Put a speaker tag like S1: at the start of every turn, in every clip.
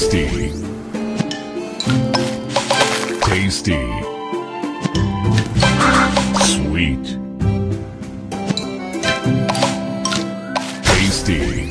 S1: Tasty. Tasty. Sweet. Tasty.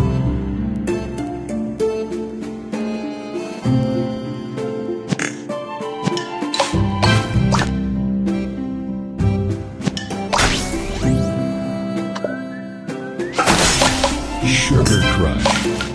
S1: Sugar Crush.